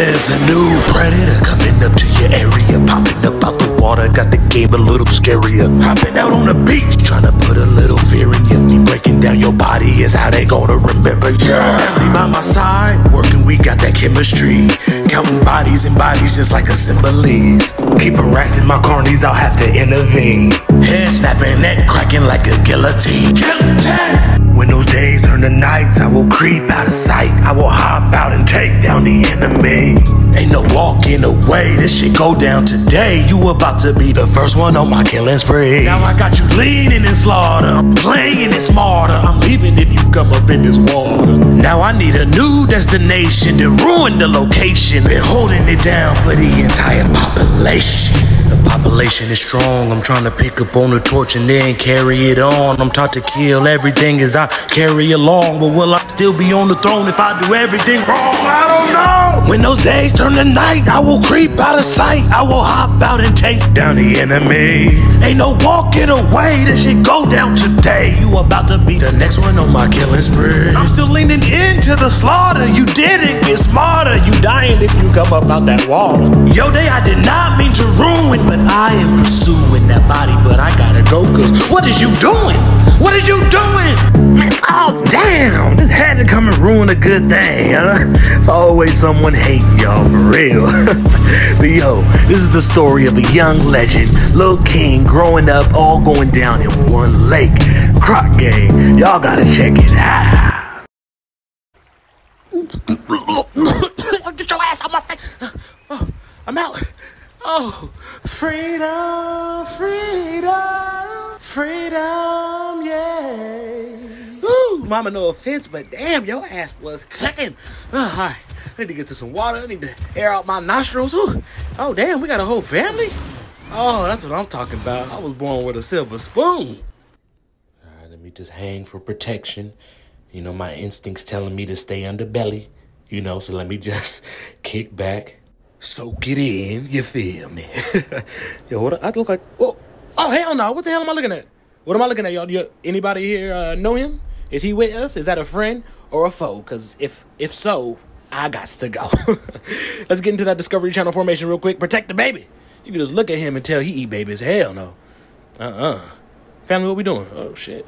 There's a new predator coming up to your area, popping up out the water, got the game a little scarier. Hopping out on the beach, trying to put a little fear in you. Breaking down your body is how they gonna remember you. Family by my side, working, we got that chemistry. Counting bodies and bodies just like assemblies. Keep harassing my carnies, I'll have to intervene. Head snapping, neck cracking like a guillotine. Guillotine! To nights, I will creep out of sight. I will hop out and take down the enemy. Ain't no walking away, this shit go down today. You about to be the first one on my killing spree. Now I got you bleeding in slaughter. I'm playing it smarter. I'm leaving if you come up in this water. Now I need a new destination to ruin the location. Been holding it down for the entire population. The population is strong. I'm trying to pick up on the torch and then carry it on. I'm taught to kill everything as I carry along. But will I still be on the throne if I do everything wrong? I don't know. When those days turn to night, I will creep out of sight. I will hop out and take down the enemy. Ain't no walking away. This shit go down today. You about to be the next one on my killing spree. I'm still leaning into the slaughter. You didn't get smarter. You dying if you come up out that wall. Yo, day I did not mean to ruin, but I am pursuing that body. But I gotta go, cause what is you doing? What is you doing? Oh damn! This had to come and ruin a good thing. Huh? It's always someone hating y'all for real. but yo, this is the story of a young legend, Lil King, growing up, all going down in one lake. Croc Gang, y'all gotta check it out. Get your ass out my face! Oh, I'm out. Oh, freedom, freedom, freedom, yeah. Ooh, mama, no offense, but damn, your ass was. Oh, all right, I need to get to some water. I need to air out my nostrils. Ooh. Oh, damn, we got a whole family? Oh, that's what I'm talking about. I was born with a silver spoon. All right, let me just hang for protection. You know, my instincts telling me to stay under belly. You know, so let me just kick back soak it in. You feel me? Yo, what I look like? Oh, oh hell no! What the hell am I looking at? What am I looking at, y'all? Do you, anybody here uh, know him? Is he with us? Is that a friend or a foe? Cause if if so, I got to go. Let's get into that Discovery Channel formation real quick. Protect the baby. You can just look at him and tell he eat babies. Hell no. Uh uh-uh. uh. Family, what we doing? Oh shit.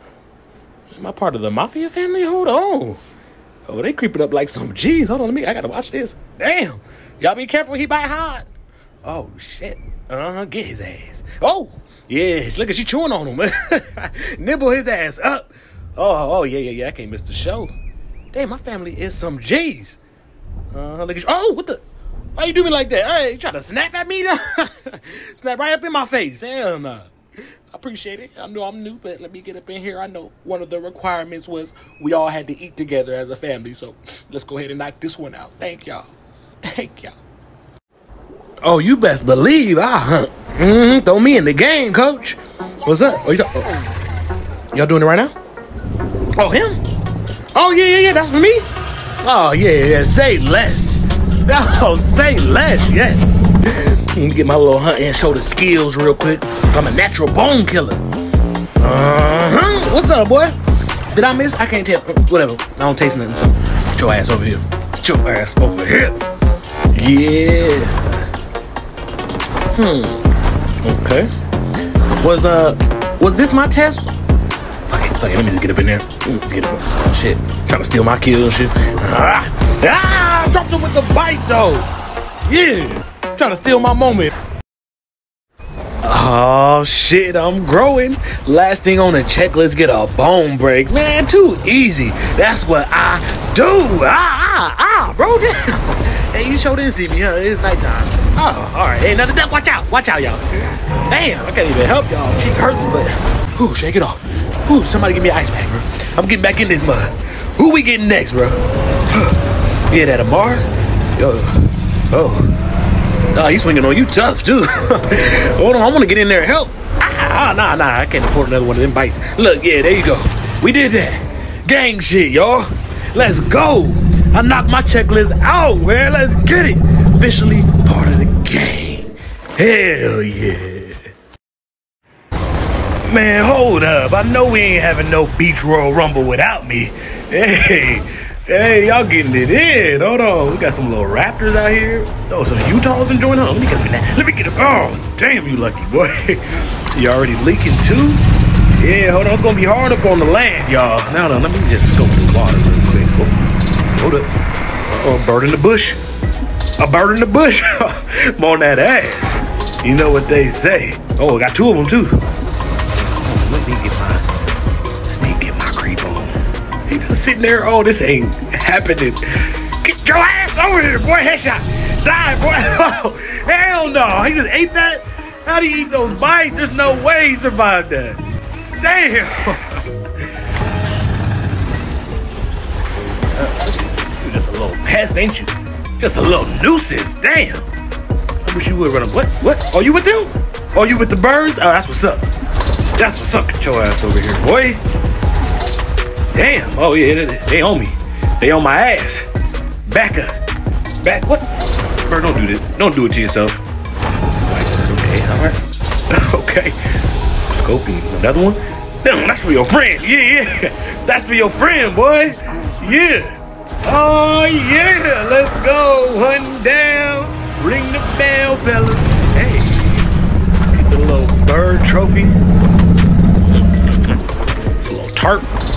Am I part of the mafia family? Hold on. Oh, they creeping up like some G's. Hold on, let me. I gotta watch this. Damn. Y'all be careful. He bite hard. Oh shit. Uh huh. Get his ass. Oh yeah. Look at she chewing on him. Nibble his ass up. Oh oh yeah yeah yeah. I can't miss the show. Damn, my family is some G's. Uh, look at you. Oh, what the? Why you do me like that? Hey, you try to snap at me? snap right up in my face. Hell no. I appreciate it. I know I'm new, but let me get up in here. I know one of the requirements was we all had to eat together as a family. So let's go ahead and knock this one out. Thank y'all. Thank y'all. Oh, you best believe I hunt. Mm-hmm. Throw me in the game, coach. What's up? Oh, you oh. Y'all doing it right now? Oh, him? Oh, yeah, yeah, yeah. That's for me? Oh, yeah, yeah. Say less. Oh, say less. Yes. Let me get my little hunt and show the skills real quick. I'm a natural bone killer. Uh-huh. What's up, boy? Did I miss? I can't tell. Whatever. I don't taste nothing, so get your ass over here. Get your ass over here. Yeah. Hmm. Okay. Was uh was this my test? Fuck it. Let me just get up in there. Get up. Shit. Trying to steal my kill and shit. Ah! Ah! Dropped him with the bite though. Yeah trying to steal my moment. Oh shit, I'm growing. Last thing on the checklist, get a bone break. Man, too easy. That's what I do. Ah, ah, ah, bro, damn. Hey, you sure didn't see me, huh? It's nighttime. Oh, alright. Hey, another duck. Watch out. Watch out, y'all. Damn, I can't even help y'all. Cheek hurting, but whew, shake it off. Whew, somebody give me an ice pack, bro. I'm getting back in this mud. Who we getting next, bro? yeah, that a bar? Yo. Oh. Nah, he's swinging on you tough, too. Hold on, I want to get in there and help. Ah, ah, nah, nah, I can't afford another one of them bites. Look, yeah, there you go. We did that. Gang shit, y'all. Let's go. I knocked my checklist out, man. Let's get it. Officially part of the gang. Hell yeah. Man, hold up. I know we ain't having no Beach Royal Rumble without me. Hey, Hey, y'all getting it in. Hold on. We got some little raptors out here. Oh, some Utahs enjoying it. Let me get them in that. Let me get them. Oh, damn, you lucky boy. you already leaking too? Yeah, hold on. It's going to be hard up on the land, y'all. Now, no, let me just go scope the water real quick. Oh, hold up. Oh, a bird in the bush. A bird in the bush. I'm on that ass. You know what they say. Oh, I got two of them too. Sitting there. Oh, this ain't happening. Get your ass over here, boy. Headshot. Die, boy. Oh, hell no. He just ate that. How do you eat those bites? There's no way he survived that. Damn. You're just a little pest, ain't you? Just a little nuisance. Damn. I wish you would run up. What? What? Are you with them? Are you with the birds? Oh, that's what's up. That's what's up. Get your ass over here, boy. Damn. Oh, yeah. They, on me. They on my ass. Back up. Back. What? Bird, don't do this. Don't do it to yourself. Okay, all right. okay. Scoping. Another one? Damn, that's for your friend. Yeah, yeah. That's for your friend, boy. Yeah. Oh, yeah. Let's go. One down. Ring the bell, fellas. Hey. Get the little bird trophy. It's a little tart.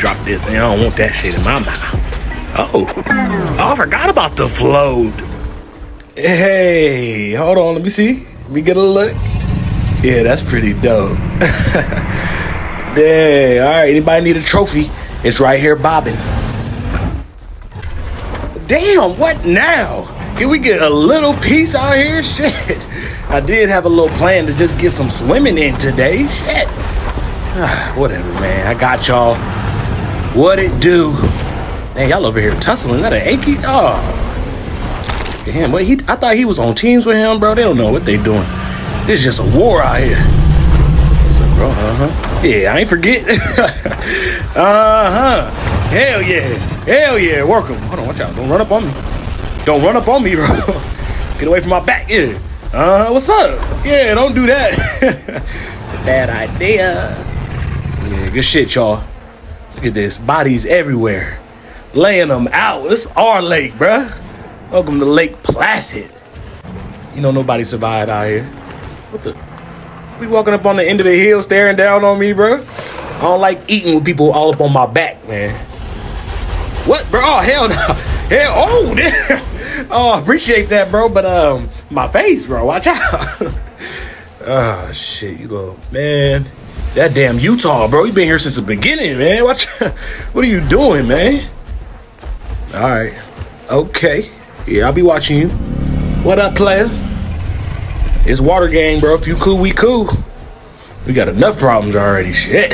Drop this. and I don't want that shit in my mouth. Oh. Oh, I forgot about the float. Hey, hold on. Let me see. Let me get a look. Yeah, that's pretty dope. Dang. All right. Anybody need a trophy? It's right here bobbing. Damn, what now? Can we get a little piece out here? Shit. I did have a little plan to just get some swimming in today. Shit. Whatever, man. I got y'all. What it do? Man, y'all over here tussling. That an Anky? Oh. Look at him. Wait, he, I thought he was on teams with him, bro. They don't know what they doing. It's just a war out here. What's up, bro? Uh-huh. Yeah, I ain't forget. uh-huh. Hell yeah. Hell yeah. Work 'em. Hold on, watch out. Don't run up on me. Don't run up on me, bro. Get away from my back. Yeah. Uh, huh. what's up? Yeah, don't do that. it's a bad idea. Yeah, good shit, y'all. Look at this. Bodies everywhere. Laying them out. This our lake, bruh. Welcome to Lake Placid. You know nobody survived out here. What the? We walking up on the end of the hill staring down on me, bro. I don't like eating with people all up on my back, man. What, bro? Oh, hell no. Hell, oh, damn. Oh, appreciate that, bro. But um, my face, bro. Watch out. oh shit, you go, man. That damn Utah, bro. You been here since the beginning, man. Watch. what are you doing, man? All right. Okay. Yeah, I'll be watching you. What up, player? It's water gang, bro. If you cool, we cool. We got enough problems already. Shit.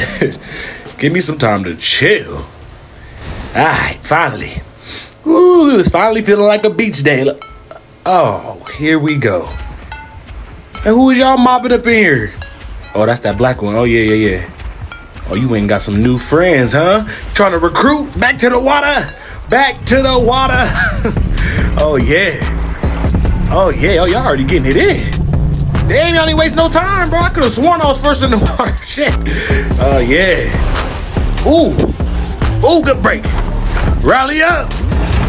Give me some time to chill. Alright, finally. Ooh, it's finally feeling like a beach day. Oh, here we go. Hey, who is y'all mopping up in here? Oh, that's that black one. Oh, yeah, yeah, yeah. Oh, you ain't got some new friends, huh? Trying to recruit back to the water. Back to the water. oh, yeah. Oh, yeah. Oh, y'all already getting it in. Damn, y'all ain't waste no time, bro. I could have sworn I was first in the water. Shit. Oh, yeah. Ooh. Ooh, good break. Rally up.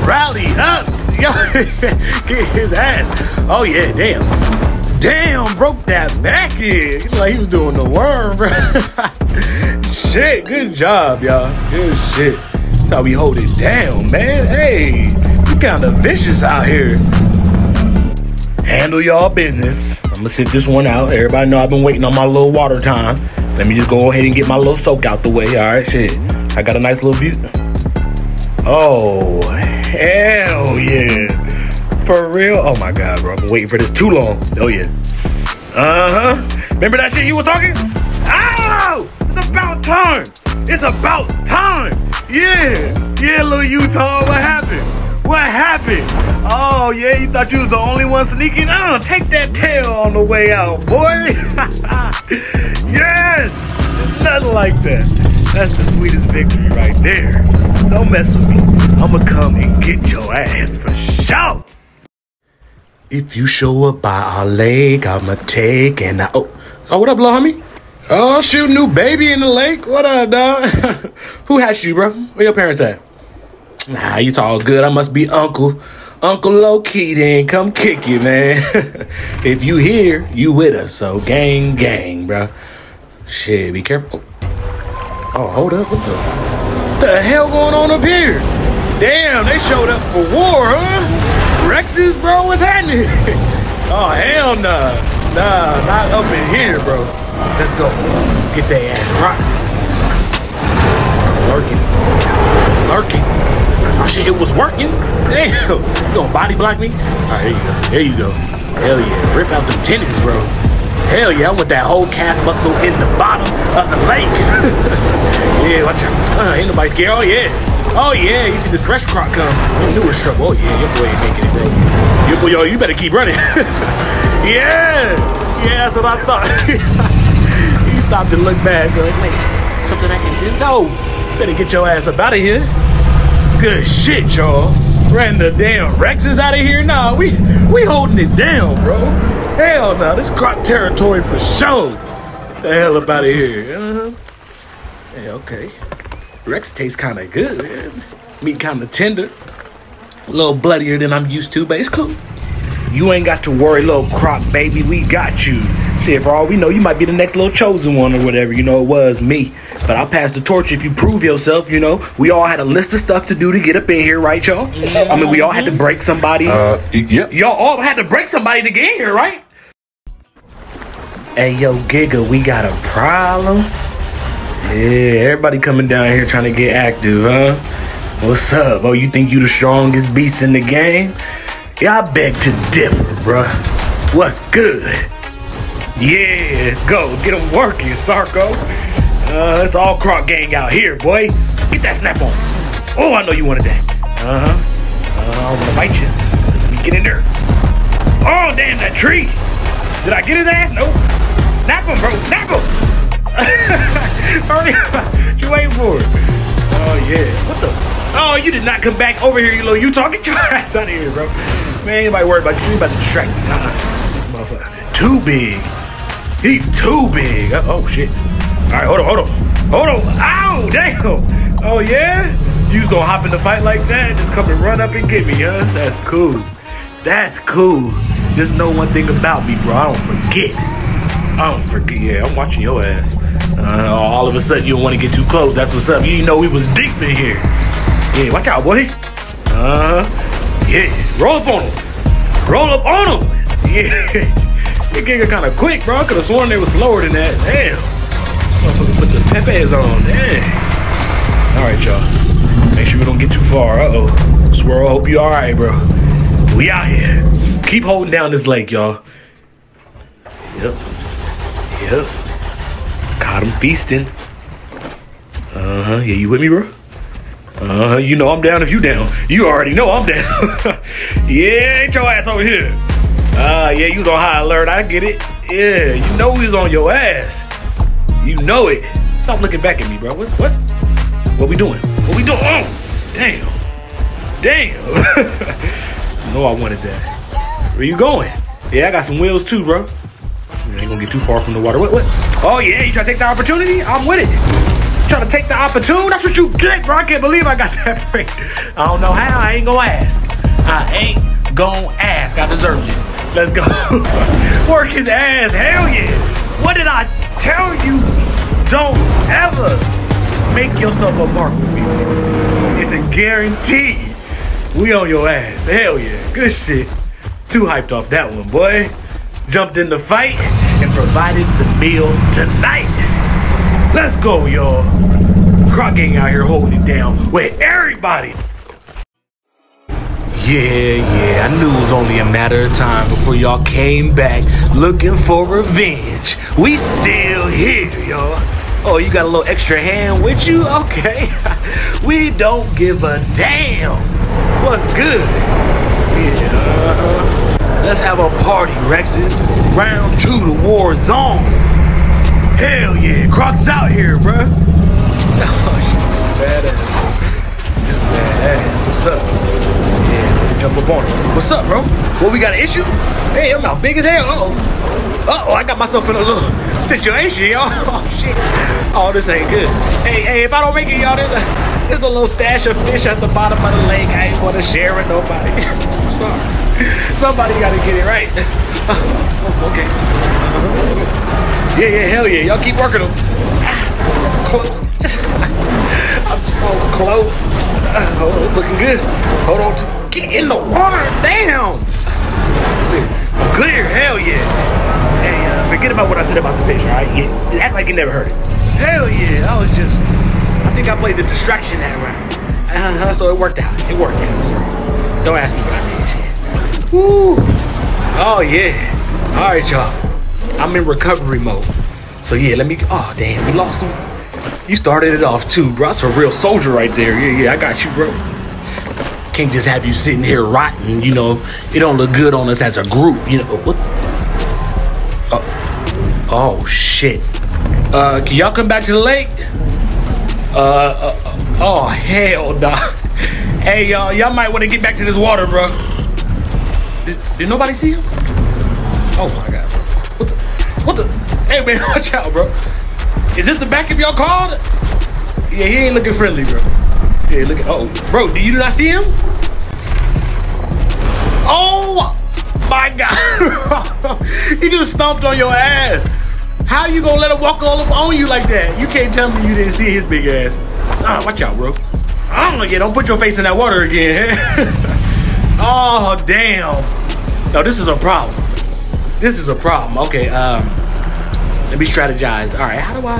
Rally up. Yo, get his ass. Oh, yeah, damn. Damn, broke that back in. Like he was doing the worm, bro. shit, good job, y'all. Good shit. That's how we hold it down, man. Hey, you kind of vicious out here. Handle y'all business. I'm gonna sit this one out. Everybody know I've been waiting on my little water time. Let me just go ahead and get my little soak out the way. All right, shit. I got a nice little view. Oh, hell yeah. For real? Oh my god, bro. I've been waiting for this too long. Oh yeah. Uh-huh. Remember that shit you were talking? Ow! It's about time! It's about time! Yeah! Yeah, little Utah, what happened? What happened? Oh yeah, you thought you was the only one sneaking? Oh, take that tail on the way out, boy! yes! Nothing like that. That's the sweetest victory right there. Don't mess with me. I'ma come and get your ass for sure. If you show up by our lake, I'ma take and I. Oh, oh what up, little homie? Oh, shoot, new baby in the lake. What up, dog? Who has you, bro? Where your parents at? Nah, you all good. I must be uncle. Uncle Low Key then come kick you, man. if you here, you with us. So gang, gang, bro. Shit, be careful. Oh, oh hold up. What the, the hell going on up here? Damn, they showed up for war, huh? Rexes, bro, what's happening? oh, hell nah. Nah, not up in here, bro. Let's go. Get that ass rocks. Lurking. Lurking. Oh shit, it was working. Damn. You gonna body block me? Alright, here you go. There you go. Hell yeah. Rip out the tendons, bro. Hell yeah, I want that whole calf muscle in the bottom of the lake. yeah, watch out. Uh, ain't nobody scared. Oh yeah. Oh yeah, you see the fresh croc come. It was trouble. Oh yeah, your boy ain't making it, bro. Your boy, yo, you better keep running. yeah. Yeah, that's what I thought. He stopped and looked back. Like, wait, something I can do? No. Better get your ass up out of here. Good shit, y'all. Ran the damn Rexes out of here? Nah, we we holding it down, bro. Hell no, this croc territory for sure. The hell up out of here. Uh-huh. Yeah, okay. Rex tastes kind of good. Meat kind of tender. A little bloodier than I'm used to, but it's cool. You ain't got to worry, little croc baby. We got you. Shit, for all we know, you might be the next little chosen one or whatever. You know, it was me. But I'll pass the torch if you prove yourself. You know, we all had a list of stuff to do to get up in here, right, y'all? I mean, we all had to break somebody. Uh, yep. Y'all all had to break somebody to get in here, right? Hey, yo, Giga, we got a problem. Yeah, everybody coming down here trying to get active, huh? What's up? Oh, you think you the strongest beast in the game? Yeah, I beg to differ, bruh. What's good? Yeah, let's go. Get them working, Sarco. Uh, it's all Croc Gang out here, boy. Get that snap on. Oh, I know you wanted that. Uh-huh. Uh, I want to bite you. Let me get in there. Oh, damn, that tree. Did I get his ass? Nope. Snap him, bro. Snap him. Hurry up. You waiting for? Oh, yeah. What the? Oh, you did not come back over here, you little Utah. Get your ass out of here, bro. Man, anybody worried about you. You about to distract me. Motherfucker. Too big. He too big. Uh, oh shit. All right, hold on, hold on, hold on. Ow, damn. Oh yeah. You was gonna hop in the fight like that? Just come and run up and get me, huh? That's cool. That's cool. Just know one thing about me, bro. I don't forget. I don't forget. Yeah, I'm watching your ass. Uh, all of a sudden, you don't want to get too close. That's what's up. You didn't know we was deep in here. Yeah, watch out, boy. Uh, yeah. Roll up on him. Roll up on him. Yeah. They getting kind of quick, bro. I could have sworn they was slower than that. Damn. Motherfucker put the Pepe's on. Damn. All right, y'all. Make sure we don't get too far. Uh-oh. Swirl, hope you all right, bro. We out here. Keep holding down this lake, y'all. Yep. Yep. Caught him feasting. Uh-huh. Yeah, you with me, bro? Uh-huh. You know I'm down if you down. You already know I'm down. yeah, ain't your ass over here. Ah, uh, yeah, you was on high alert. I get it. Yeah, you know was on your ass. You know it. Stop looking back at me, bro. What? What? What we doing? What we doing? Oh, damn. Damn. know I wanted that. Where you going? Yeah, I got some wheels too, bro. Ain't gonna get too far from the water. What? What? Oh yeah, you trying to take the opportunity? I'm with it. trying to take the opportunity? That's what you get, bro. I can't believe I got that break. I don't know how. I ain't gonna ask. I ain't gonna ask. I deserve it. Let's go. Work his ass. Hell yeah. What did I tell you? Don't ever make yourself a mark with me. It's a guarantee. We on your ass. Hell yeah. Good shit. Too hyped off that one, boy. Jumped in the fight and provided the meal tonight. Let's go, y'all. Croc Gang out here holding it down with everybody. Yeah, yeah, I knew it was only a matter of time before y'all came back looking for revenge. We still here, y'all. Oh, you got a little extra hand with you? Okay. we don't give a damn. What's good? Yeah. Let's have a party, Rexes. Round two the war zone. Hell yeah, Croc's out here, bruh. Oh, badass. Just badass. What's up? Yeah, jump up on him. What's up, bro? What, we got an issue? Hey, I'm out big as hell. Uh-oh. Uh-oh, I got myself in a little situation, y'all. Oh shit. Oh, this ain't good. Hey, hey, if I don't make it, y'all, there's a there's a little stash of fish at the bottom of the lake. I ain't wanna share with nobody. I'm sorry. Somebody gotta get it right. Oh, okay. Yeah, yeah, hell yeah. Y'all keep working them. Ah, close. I'm so close. Oh, it's looking good. Hold on. Just get in the water. Damn. I'm clear. Hell yeah. Hey, uh, forget about what I said about the fish, all right? Yeah, act like you never heard it. Hell yeah. I was just, I think I played the distraction that round. Uh-huh, so it worked out. It worked out. Don't ask me what I did. Woo. Oh, yeah. All right, y'all. I'm in recovery mode. So yeah, let me. Oh damn, we lost him. You started it off too, bro. That's a real soldier right there. Yeah, yeah, I got you, bro. Can't just have you sitting here rotting. You know, it don't look good on us as a group. You know what? Oh, oh shit. Uh, can y'all come back to the lake? Uh, uh oh hell. Nah. Hey y'all, y'all might want to get back to this water, bro. Did, did nobody see him? Oh my god. What the? What the? Hey man, watch out, bro. Is this the back of your car? Yeah, he ain't looking friendly, bro. Yeah, look at. Oh, bro, do you not see him? Oh my god, he just stomped on your ass. How you gonna let him walk all up on you like that? You can't tell me you didn't see his big ass. Ah, watch out, bro. Oh yeah, don't put your face in that water again. oh damn. No, this is a problem. This is a problem. Okay, um, let me strategize. All right, how do I?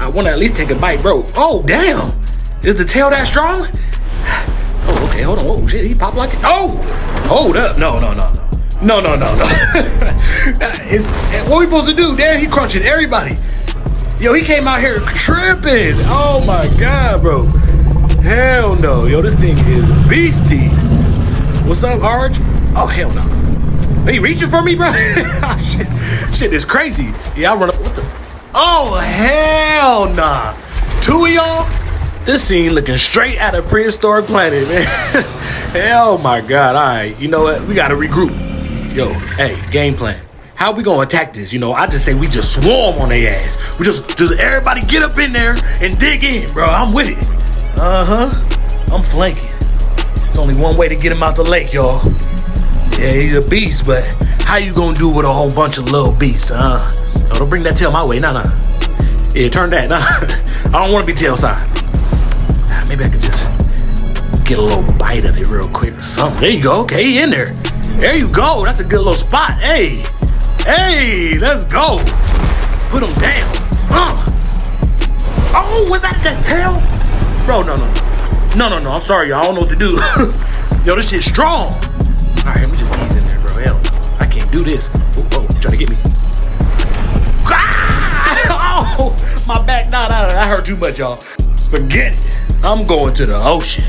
I want to at least take a bite, bro. Oh damn, is the tail that strong? Oh, okay, hold on. Oh shit, he popped like it. Oh, hold up. No, no, no, no, no, no, no, no. it's what we supposed to do? Damn, he crunching everybody. Yo, he came out here tripping. Oh my god, bro. Hell no. Yo, this thing is beastie. What's up, Arj? Oh hell no. Are you reaching for me, bro? shit, shit is crazy. Yeah, I run up. What the? Oh hell nah. Two of y'all. This scene looking straight out of prehistoric planet, man. hell my god. All right, you know what? We gotta regroup. Yo, hey, game plan. How we gonna attack this? You know, I just say we just swarm on their ass. We just, just everybody get up in there and dig in, bro. I'm with it. Uh huh. I'm flanking. There's only one way to get him out the lake, y'all. Yeah, he's a beast, but how you gonna do with a whole bunch of little beasts, huh? Oh, don't bring that tail my way, nah, nah. Yeah, turn that, nah. I don't wanna be tail side. Maybe I could just get a little bite of it real quick or something. There you go, okay, in there. There you go, that's a good little spot. Hey, hey, let's go. Put him down. Uh. Oh, was that that tail? Bro, no, no, no. No, no, no, I'm sorry, y'all. I don't know what to do. Yo, this shit's strong. All right, let me just ease in there, bro. Hell, I can't do this. Oh, oh trying to get me. Ah! Oh, my back. Nah, nah, nah. I hurt too much, y'all. Forget it. I'm going to the ocean.